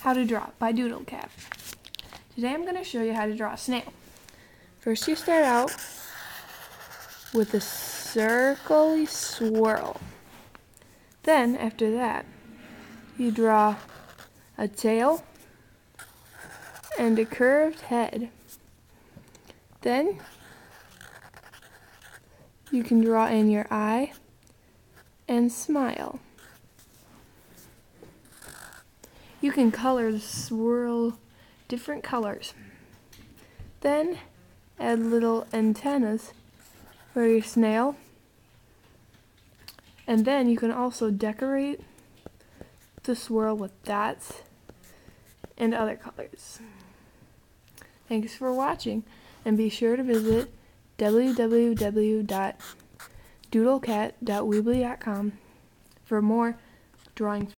How to Draw by DoodleKat. Today I'm going to show you how to draw a snail. First you start out with a circly swirl. Then after that you draw a tail and a curved head. Then you can draw in your eye and smile. You can color the swirl different colors. Then add little antennas for your snail. And then you can also decorate the swirl with dots and other colors. Thanks for watching and be sure to visit www.doodlekat.weebly.com for more drawing